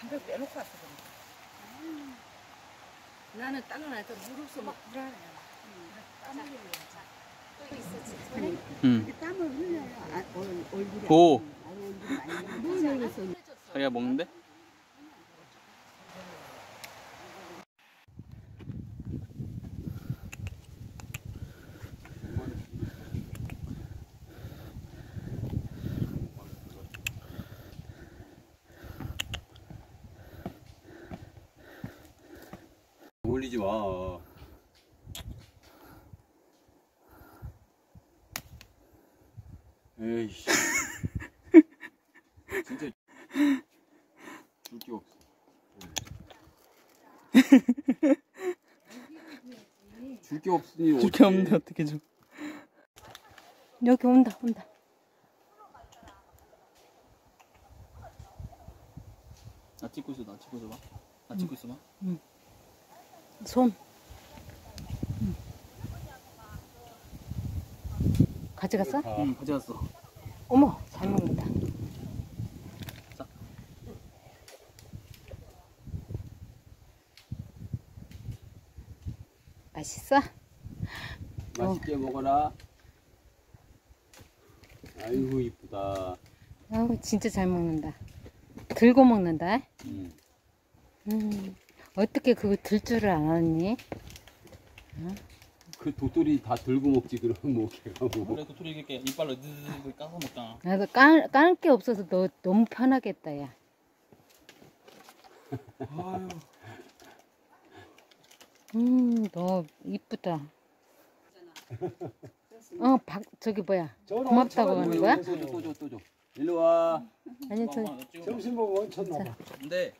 방금 빼놓고 왔어 그래. 나는 땅을 안에서 물 없으면 불안해. 응. 땀을 흘려요. 아, 얼, 얼굴이. 보. 아, 얼굴이 많이. 뭘 내렸어? 자기가 먹는데? 올리지 마. 에이씨. 진짜 줄게 없어. 줄 게 없으니 줄게 어떡해. 없는데 어떻게 줘? 여기 온다 온다 나 찍고 있어, 나 찍고 있어 봐. 나 찍고 있어 봐. 손 응. 가져갔어? 응, 가져왔어. 어머 잘 먹는다 맛있어? 맛있게 먹어라. 아이고 이쁘다. 아우 진짜 잘 먹는다 들고 먹는다 음. 음, 어떻게 그거 들 줄을 알았니? 그 도토리 다 들고 먹지 그럼 뭐 걔가 뭐. 원래 도토리 이렇게 이빨로 느르르 까서 먹잖아. 나도 깔, 깔게 없어서 너 너무 편하겠다 야 아유. 음, 너 이쁘다. 어, 박, 저기 뭐야? 고맙다고 하는 거야? 또 줘, 또 줘, 또 줘. 일로 와. 아니, 저, 점심 먹으면 원쳤나 봐. 근데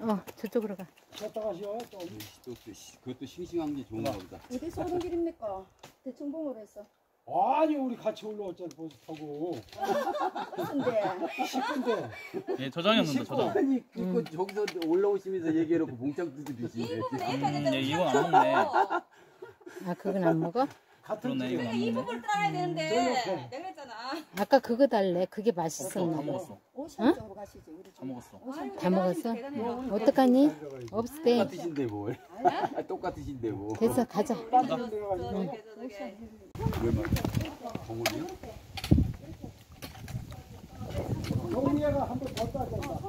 어, 저쪽으로 가. 갔다 가시오. 또. 씨, 그것도 싱싱한 게 좋은가 보다. 어디서 오는 길입니까? 대충 봉으로 해서. 아니 우리 같이 올라왔잖아 버스 타고. 근데 10분대. 얘 저장이었는데 저장. 아니 그거 저기서 올라오시면서 얘기해놓고 봉장 두드리지. 음, 얘 이건 안 먹네. 아, 그건 안 먹어? 같은 그러네, 이건 안 먹네. 부분 따라야 되는데 저 옆에. 내가. 아까 그거 달래. 그게 다 맛있었나 봐. 먹었어. 오션 쪽으로 가시지. 우리 다 먹었어. 다 먹었어? 대단해요. 어떡하니? 때. 똑같으신데 뭘? 아, 똑같으신데 뭐. 됐어, 가자. 빠지는 데가 가지고. 저렇게 저렇게. 왜 말? 정훈이요? 동리가 한번 더 따졌다.